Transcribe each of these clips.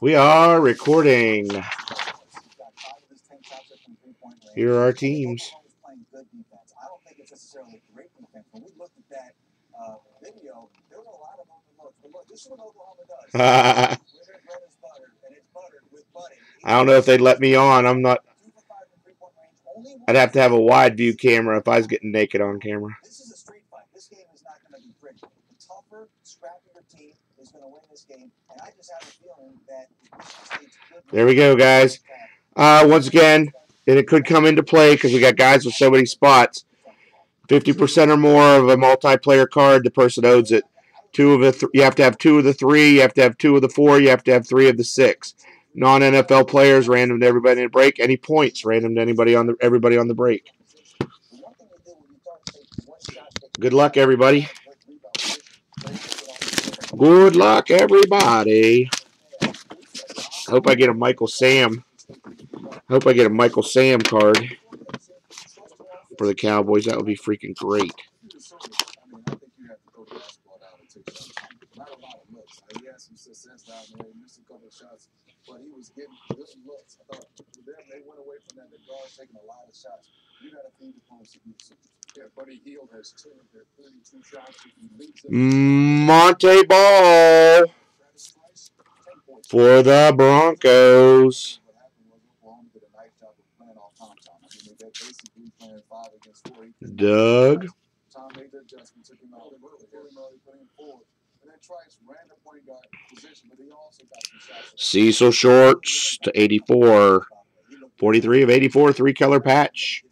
We are recording. Here are our teams. I don't know if they'd let me on. I'm not. I'd have to have a wide view camera if I was getting naked on camera. This is a street fight. This game is not going to be pretty. The tougher, scrappier team is going to win this game, and I just have a feeling that Michigan State's good. There we go, guys. Uh, once again, and it could come into play because we got guys with so many spots. 50% or more of a multiplayer card, the person owns it. Two of the th- you have to have two of the three, you have to have two of the four, you have to have three of the six. Non NFL players, random to everybody in the break. Any points, random to anybody on the everybody on the break. Good luck, thing they did when you thought they one shot, they Good luck, everybody. rebound. Good luck, everybody. Hope I get a Michael Sam. Hope I get a Michael Sam card for the Cowboys. That would be freaking great. You but he was getting good looks. I thought them, they went away from that. The guards taking a lot of shots. You got to feed the do something. Yeah, Buddy has 10 of their 32 shots. He them. Montee Ball Travis Price, 10 points. for the Broncos. Doug. Cecil Shorts to 84. 43 of 84, three color patch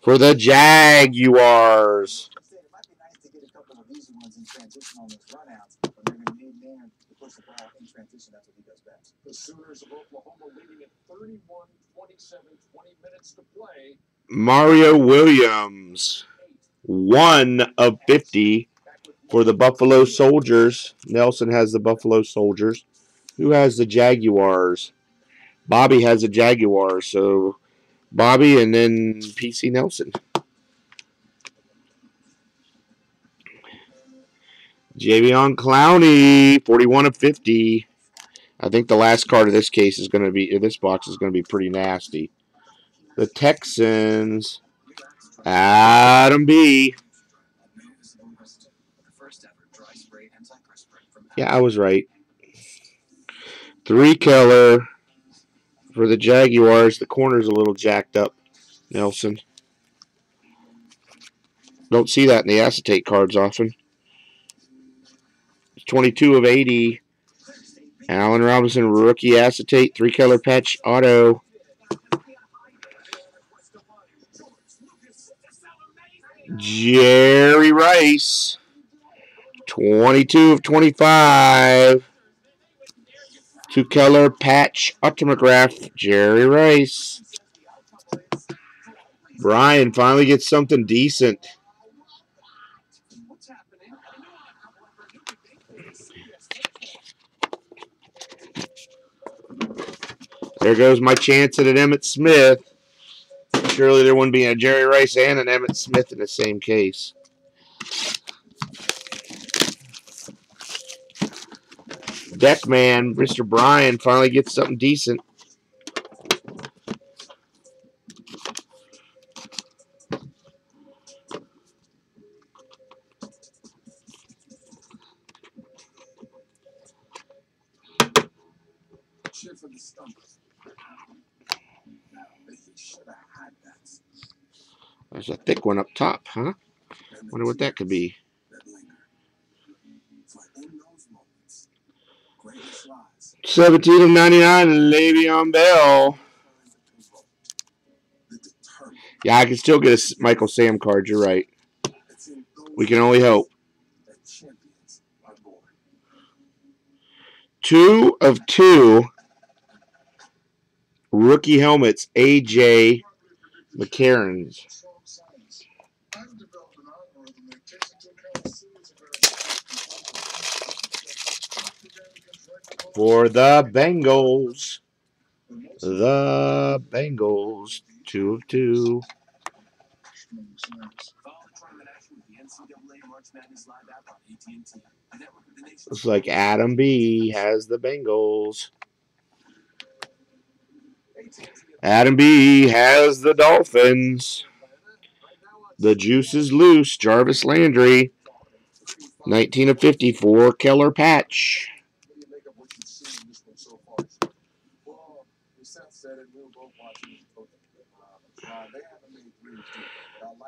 for the Jaguars. It might be nice to get a couple of easy ones in transition on those runouts, but they're going to need man to push the ball in transition. That's what he does best. The Sooners of Oklahoma leading at 31 27, 20 minutes to play. Mario Williams, one of 50 for the Buffalo Soldiers. Nelson has the Buffalo Soldiers. Who has the Jaguars? Bobby has the Jaguars. So Bobby and then PC Nelson. Jadeveon Clowney, 41 of 50. I think the last card of this case is going to be, this box is going to be pretty nasty. The Texans, Adam B. Yeah, I was right. Three color for the Jaguars. The corner's a little jacked up, Nelson. Don't see that in the acetate cards often. 22 of 80. Allen Robinson, rookie acetate, three color patch auto. Jerry Rice, 22 of 25. Two color patch autograph, Jerry Rice. Brian finally gets something decent. There goes my chance at an Emmitt Smith. Surely there wouldn't be a Jerry Rice and an Emmitt Smith in the same case. Deck man, Mr. Brian, finally gets something decent. Cheer for the stump. There's a thick one up top, huh? Wonder what that could be. 17 of 99, Le'Veon Bell. Yeah, I can still get a Michael Sam card. You're right. We can only hope. Two of two rookie helmets, AJ McCarron's. For the Bengals. The Bengals. Two of two. Looks like Adam B has the Bengals. Adam B has the Dolphins. The juice is loose. Jarvis Landry, 19 of 54. Keller Patch.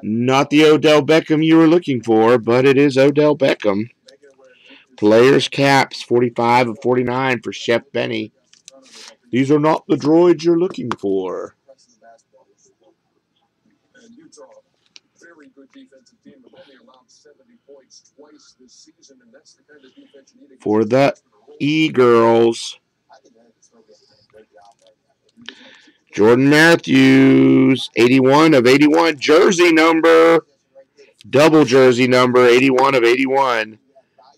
Not the Odell Beckham you were looking for, but it is Odell Beckham. Players caps 45 of 49 for Chef Benny. These are not the droids you're looking for. Very good defensive team. They've only allowed 70 points twice this season, and that's the For the E girls. Jordan Matthews, 81 of 81. Jersey number, double jersey number, 81 of 81.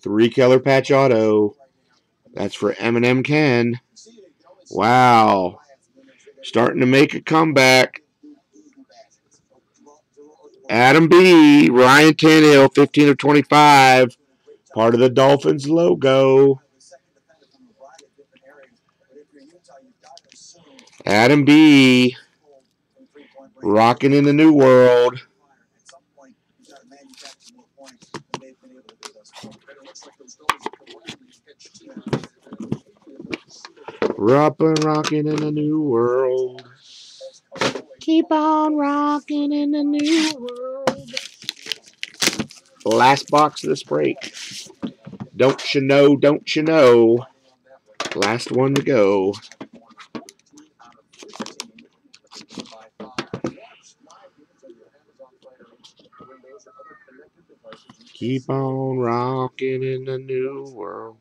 three color Patch Auto. That's for Eminem Ken. Wow. Starting to make a comeback. Adam B. Ryan Tannehill, 15 of 25. Part of the Dolphins logo. Adam B. Rocking in the new world. At some point, you've got to manufacture more points than they've been able to do thus far. And it looks like those numbers are completely pitched to Rockin' rocking in the new world. Keep on rocking in the new world. Last box of this break. Don't you know, don't you know? Last one to go. Keep on rocking in the new world.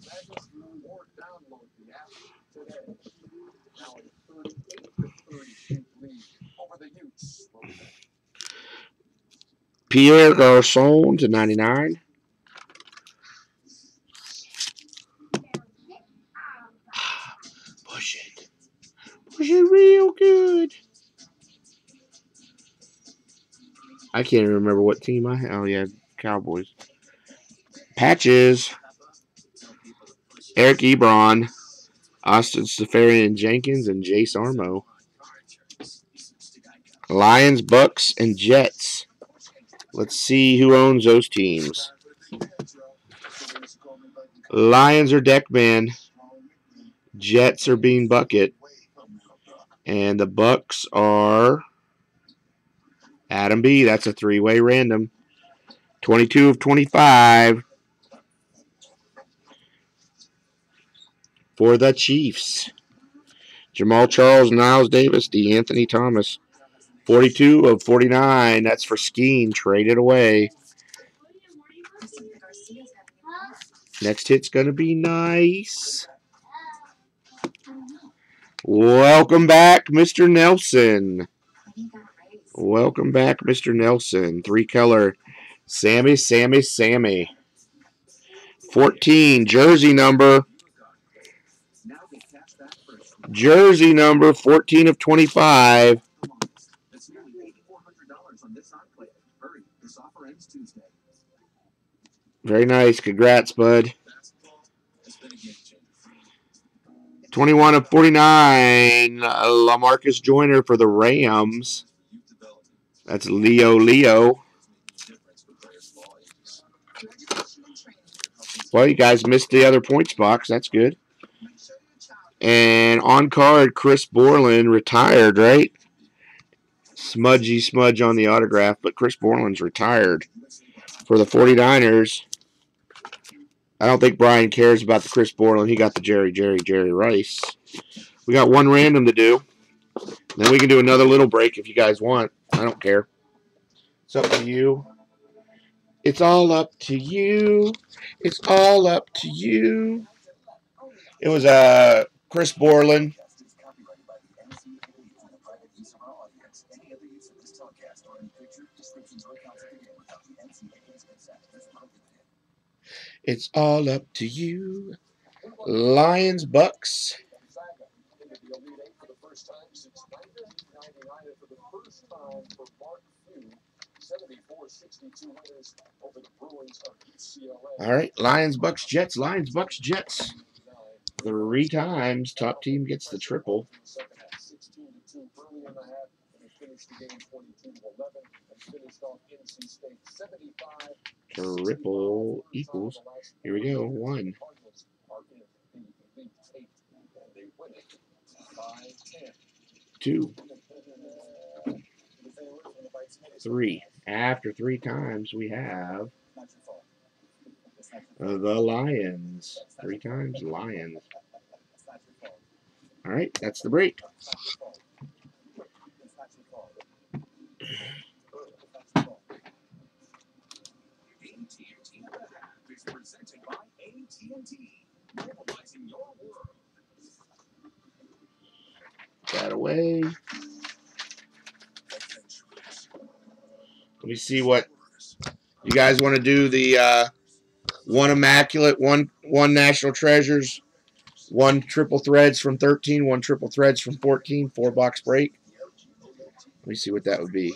Slash or download the app today. Now a 38 to 30 lead over the Utes. Pierre Garcon to 99. Push it. Push it real good. I can't remember what team I had. Oh, yeah, Cowboys. Patches. Eric Ebron. Austin Seferian-Jenkins and Jace Amaro. Lions, Bucks, and Jets. Let's see who owns those teams. Lions are Deckman. Jets are Bean Bucket. And the Bucks are Adam B. That's a three-way random. 22 of 25 for the Chiefs. Jamaal Charles, Knile Davis, D. DeAnthony Thomas. 42 of 49. That's for Skeen. Traded away. Next hit's going to be nice. Welcome back, Mr. Nelson. Welcome back, Mr. Nelson. Three color. Sammy, Sammy, Sammy. 14, jersey number. Jersey number 14 of 25. That's nearly $8,400 on this enclave. Hurry, this offer ends Tuesday. Very nice. Congrats, bud. It's been a game changer. 21 of 49. uh, Lamarcus Joyner for the Rams. That's Leo Leo. Well, you guys missed the other points box. That's good. And on card, Chris Borland retired, right? Smudgy smudge on the autograph, but Chris Borland's retired for the 49ers. I don't think Brian cares about the Chris Borland. He got the Jerry, Jerry, Jerry Rice. We got one random to do. Then we can do another little break if you guys want. I don't care. It's up to you. It's all up to you. It's all up to you. It was uh, Chris Borland. It's all up to you. Lions, Bucks. Gonzaga into the Elite Eight for the first time since 1999, and for the first time for Mark Few 74-62 winners over the Bruins of UCLA. All right, Lions, Bucks, Jets. Lions, Bucks, Jets. Three times. Top team gets the triple. Second half, 16 to 2 early in the half, and they finished the game 22 to 11 and finished off NC State 75. Triple equals. Here we go. One, Cardinals are in the Elite Eight, and they win it by 10. two, three. After three times, we have uh, the Lions. Three times Lions. All right, that's the break. That away. Let me see what you guys want to do. The uh, one immaculate, one one national treasures, one triple threads from 13, one triple threads from 14, four box break. Let me see what that would be.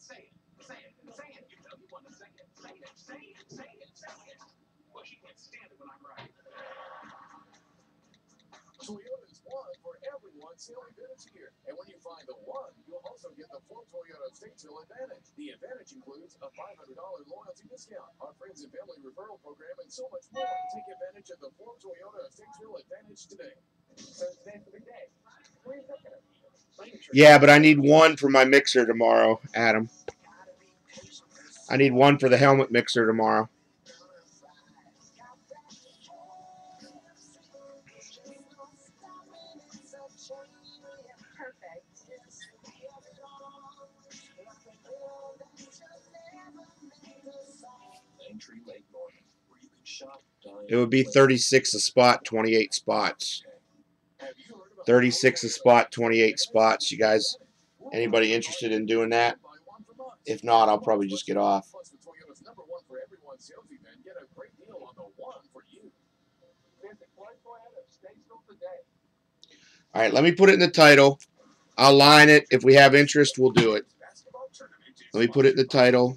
say it. Say it. Say it. You know you want to say it. Say it. Say it. Say it. Say it. Well, she can't stand it when I'm right. Toyota's one for everyone sale event here. And when you find the one, you'll also get the full Toyota Statesville Advantage. The Advantage includes a $500 loyalty discount, our friends and family referral program, and so much more. Take advantage of the full Toyota Statesville Advantage today. Yeah, but I need one for my mixer tomorrow, Adam. I need one for the helmet mixer tomorrow. It would be 36 a spot, 28 spots. Have you heard about 36 a spot, 28 spots. You guys, anybody interested in doing that? If not, I'll probably just get off. All right, let me put it in the title. I'll line it. If we have interest, we'll do it. Let me put it in the title.